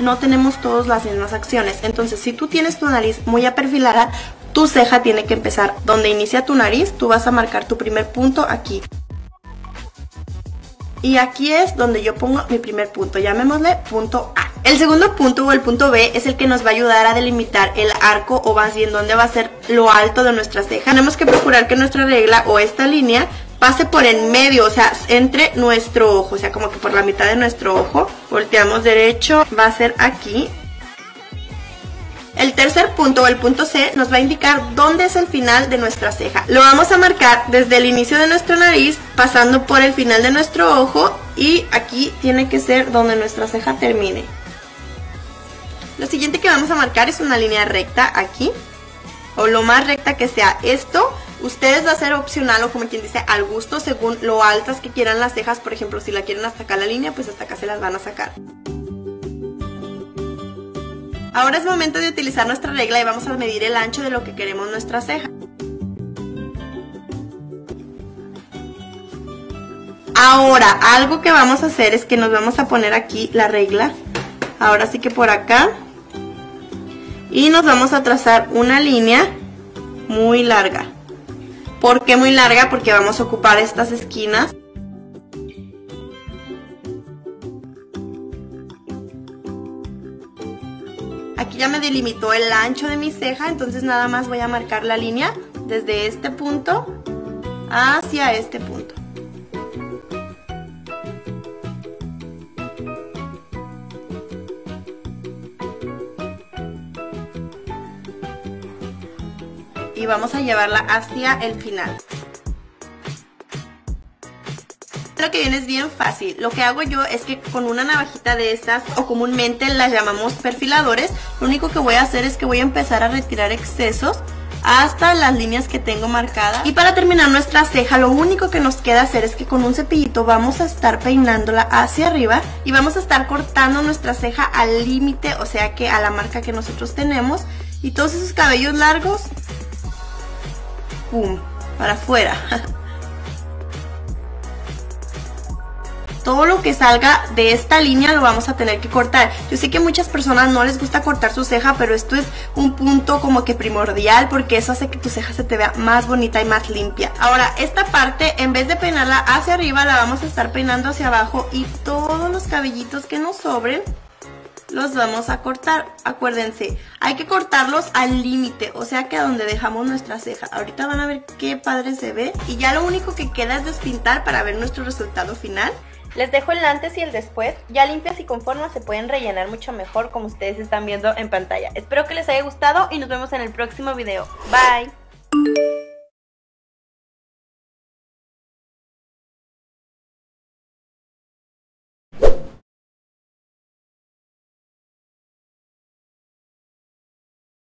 no tenemos todas las mismas acciones. Entonces, si tú tienes tu nariz muy aperfilada, tu ceja tiene que empezar donde inicia tu nariz, tú vas a marcar tu primer punto aquí. Y aquí es donde yo pongo mi primer punto, llamémosle punto A. El segundo punto o el punto B es el que nos va a ayudar a delimitar el arco o más bien donde va a ser lo alto de nuestra ceja. Tenemos que procurar que nuestra regla o esta línea pase por en medio, o sea, entre nuestro ojo, o sea, como que por la mitad de nuestro ojo. Volteamos derecho, va a ser aquí. El tercer punto o el punto C nos va a indicar dónde es el final de nuestra ceja. Lo vamos a marcar desde el inicio de nuestra nariz, pasando por el final de nuestro ojo y aquí tiene que ser donde nuestra ceja termine. Lo siguiente que vamos a marcar es una línea recta aquí, o lo más recta que sea esto. Ustedes va a ser opcional o como quien dice al gusto según lo altas que quieran las cejas. Por ejemplo, si la quieren hasta acá la línea, pues hasta acá se las van a sacar. Ahora es momento de utilizar nuestra regla y vamos a medir el ancho de lo que queremos nuestra ceja. Ahora, algo que vamos a hacer es que nos vamos a poner aquí la regla. Ahora sí que por acá. Y nos vamos a trazar una línea muy larga. ¿Por qué muy larga? Porque vamos a ocupar estas esquinas. Aquí ya me delimitó el ancho de mi ceja, entonces nada más voy a marcar la línea desde este punto hacia este punto. Y vamos a llevarla hacia el final. Lo que viene es bien fácil. Lo que hago yo es que con una navajita de estas, o comúnmente las llamamos perfiladores, lo único que voy a hacer es que voy a empezar a retirar excesos hasta las líneas que tengo marcadas. Y para terminar nuestra ceja, lo único que nos queda hacer es que con un cepillito vamos a estar peinándola hacia arriba y vamos a estar cortando nuestra ceja al límite, o sea que a la marca que nosotros tenemos. Y todos esos cabellos largos ¡pum! Para afuera. Todo lo que salga de esta línea lo vamos a tener que cortar. Yo sé que muchas personas no les gusta cortar su ceja, pero esto es un punto como que primordial porque eso hace que tu ceja se te vea más bonita y más limpia. Ahora, esta parte, en vez de peinarla hacia arriba, la vamos a estar peinando hacia abajo y todos los cabellitos que nos sobren los vamos a cortar. Acuérdense, hay que cortarlos al límite, o sea que a donde dejamos nuestra ceja. Ahorita van a ver qué padre se ve. Y ya lo único que queda es despintar para ver nuestro resultado final. Les dejo el antes y el después, ya limpias y con forma se pueden rellenar mucho mejor como ustedes están viendo en pantalla. Espero que les haya gustado y nos vemos en el próximo video. Bye.